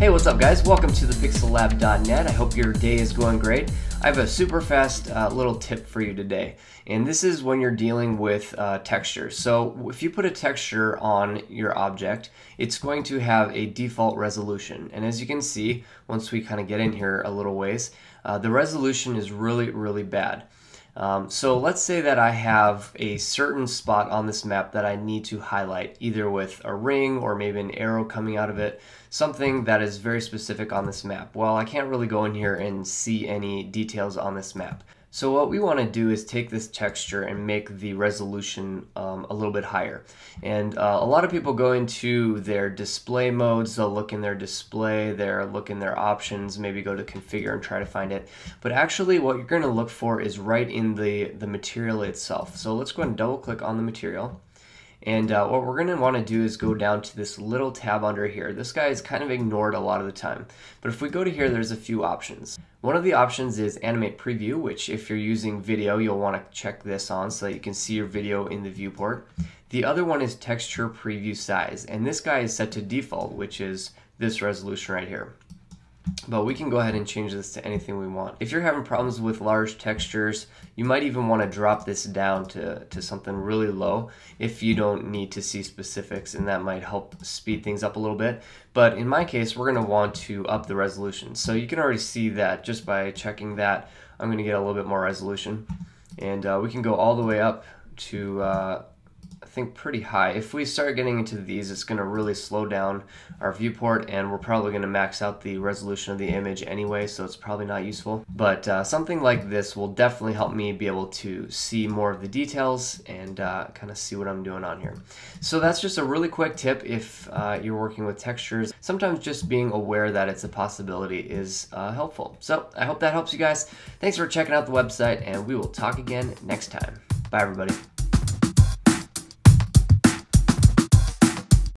Hey, what's up guys? Welcome to the pixellab.net. I hope your day is going great. I have a super fast uh, little tip for you today, and this is when you're dealing with uh, textures. So if you put a texture on your object, it's going to have a default resolution. And as you can see, once we kind of get in here a little ways, uh, the resolution is really, really bad. Um, so let's say that I have a certain spot on this map that I need to highlight, either with a ring or maybe an arrow coming out of it, something that is very specific on this map. Well, I can't really go in here and see any details on this map. So what we want to do is take this texture and make the resolution um, a little bit higher. And uh, a lot of people go into their display modes, they'll look in their display, they'll look in their options, maybe go to configure and try to find it. But actually what you're going to look for is right in the, the material itself. So let's go ahead and double click on the material. And uh, what we're going to want to do is go down to this little tab under here. This guy is kind of ignored a lot of the time. But if we go to here, there's a few options. One of the options is animate preview, which if you're using video, you'll want to check this on so that you can see your video in the viewport. The other one is texture preview size. And this guy is set to default, which is this resolution right here. But we can go ahead and change this to anything we want. If you're having problems with large textures, you might even want to drop this down to, to something really low if you don't need to see specifics and that might help speed things up a little bit. But in my case, we're going to want to up the resolution. So you can already see that just by checking that, I'm going to get a little bit more resolution. And uh, we can go all the way up to uh, think pretty high. If we start getting into these, it's going to really slow down our viewport and we're probably going to max out the resolution of the image anyway, so it's probably not useful. But uh, something like this will definitely help me be able to see more of the details and uh, kind of see what I'm doing on here. So that's just a really quick tip if uh, you're working with textures. Sometimes just being aware that it's a possibility is uh, helpful. So I hope that helps you guys. Thanks for checking out the website and we will talk again next time. Bye everybody.